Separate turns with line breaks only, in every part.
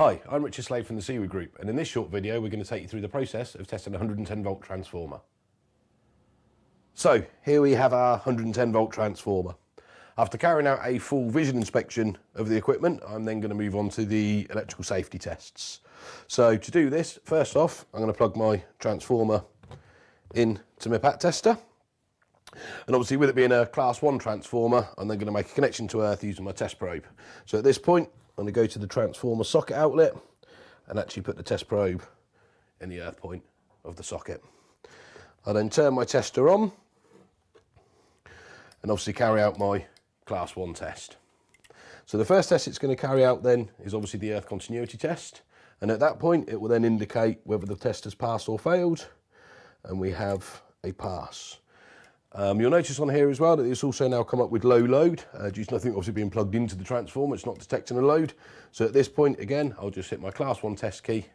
Hi, I'm Richard Slade from the Seaward Group and in this short video we're going to take you through the process of testing a 110 volt transformer. So here we have our 110 volt transformer. After carrying out a full vision inspection of the equipment I'm then going to move on to the electrical safety tests. So to do this first off I'm going to plug my transformer in to my pat tester and obviously with it being a class 1 transformer I'm then going to make a connection to earth using my test probe. So at this point I'm going to go to the transformer socket outlet and actually put the test probe in the earth point of the socket. I then turn my tester on and obviously carry out my class 1 test. So the first test it's going to carry out then is obviously the earth continuity test and at that point it will then indicate whether the test has passed or failed and we have a pass. Um, you'll notice on here as well that it's also now come up with low load uh, due to nothing obviously being plugged into the transformer, it's not detecting a load. So at this point, again, I'll just hit my class one test key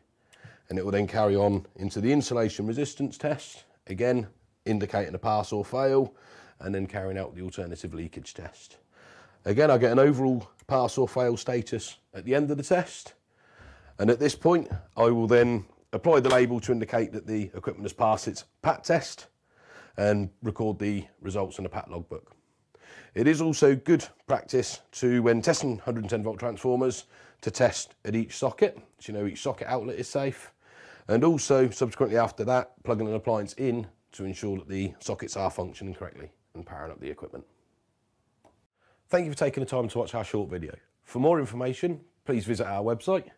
and it will then carry on into the insulation resistance test, again, indicating a pass or fail, and then carrying out the alternative leakage test. Again, I get an overall pass or fail status at the end of the test. And at this point, I will then apply the label to indicate that the equipment has passed its PAT test and record the results in a PAT logbook. It is also good practice to, when testing 110 volt transformers, to test at each socket, so you know each socket outlet is safe, and also subsequently after that, plugging an appliance in to ensure that the sockets are functioning correctly and powering up the equipment. Thank you for taking the time to watch our short video. For more information, please visit our website,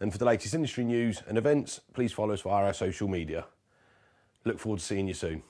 and for the latest industry news and events, please follow us via our social media. Look forward to seeing you soon.